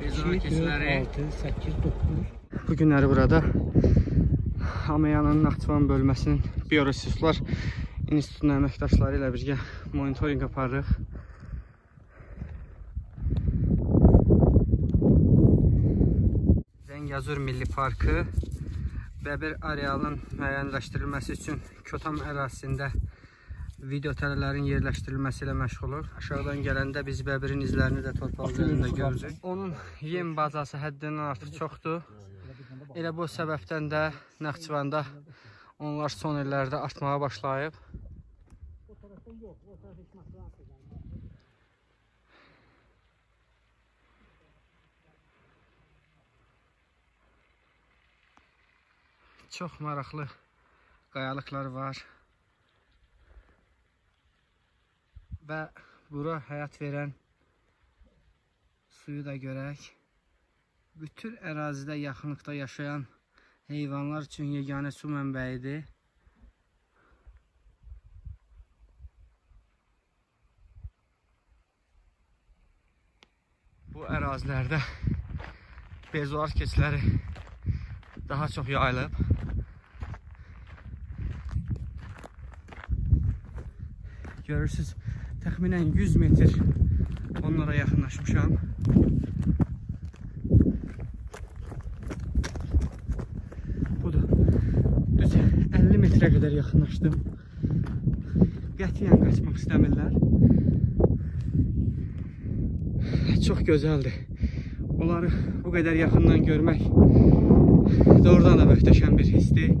Monitoy keçiləri. 6, 8, 9. Bu günləri burada Ameyanın Naxçıvan bölməsinin bioresurslar institutunun əməkdaşları ilə birgə monitorinq aparırıq. Zəngəzur Milli Parkı Bəbir arealının müəyyənləşdirilməsi üçün Kötam ərazisində video tələlərin yerləşdirilməsi ilə məşğuluq. Aşağıdan gələndə biz bəbirin izlərini də torpaq üzərində görürük. Onun yem bazası həddindən artıq çoxdur. Elə bu səbəbdən də Naxçıvanda onlar son illərdə artmağa başlayıb. Çox maraqlı qayalıqlar var. Və bura həyat verən suyu da görək. Bütün ərazidə yaxınlıqda yaşayan heyvanlar üçün yeganə su mənbəyidir. Bu ərazilərdə bezuar keçiləri daha çox yayılıb. Görürsüz, təxminən 100 metr onlara yaxınlaşmışam. Budur. Düz 50 metrə qədər yaxınlaşdım. Qətiyyən qaçmaq istəmirlər. Çox gözəldir. Onları bu qədər yaxından görmək doğrudan da möhtəşəm bir hissdir.